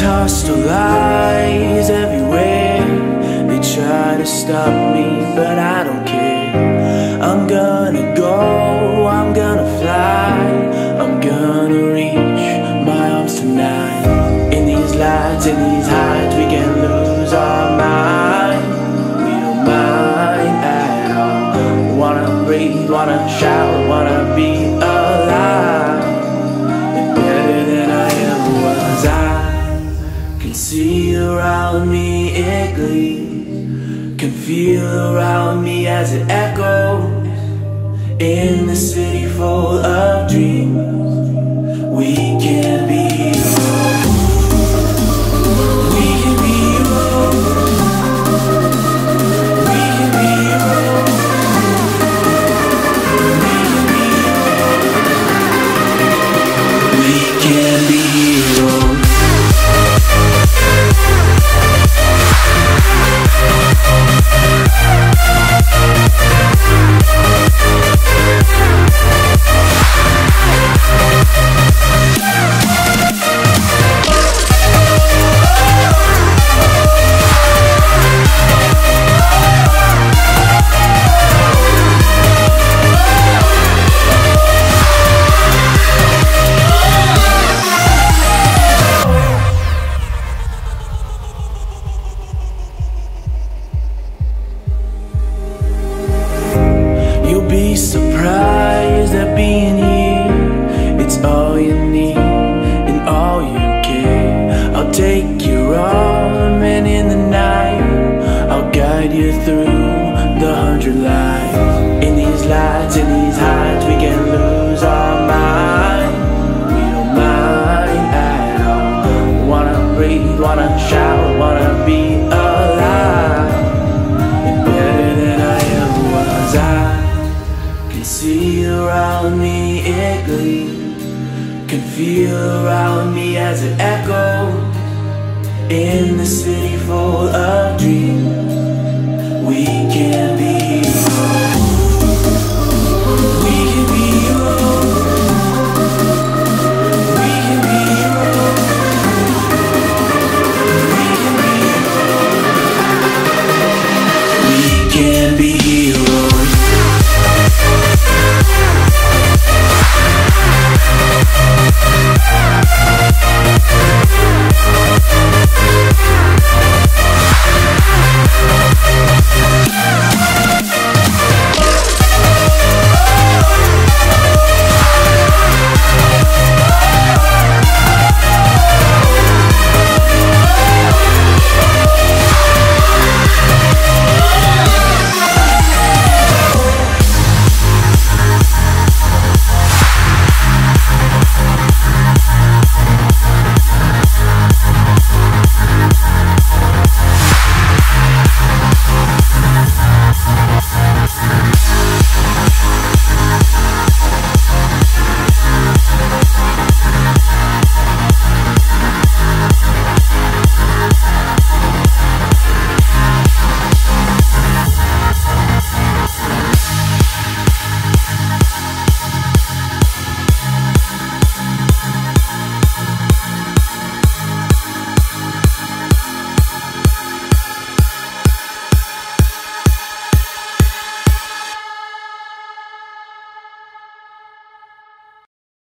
tossed to lies everywhere. They try to stop me, but I don't care. I'm gonna go, I'm gonna fly, I'm gonna reach my arms tonight. In these lights, in these heights, we can lose our mind. We don't mind at all. Wanna breathe, wanna shout, can feel around me as it echoes. In the city full of dreams, lights, in these heights, we can lose our mind. We don't mind at all. Wanna breathe, wanna shout, wanna be alive. And better than I ever was. I can see around me it gleams, can feel around me as it echoes. In the city full of dreams,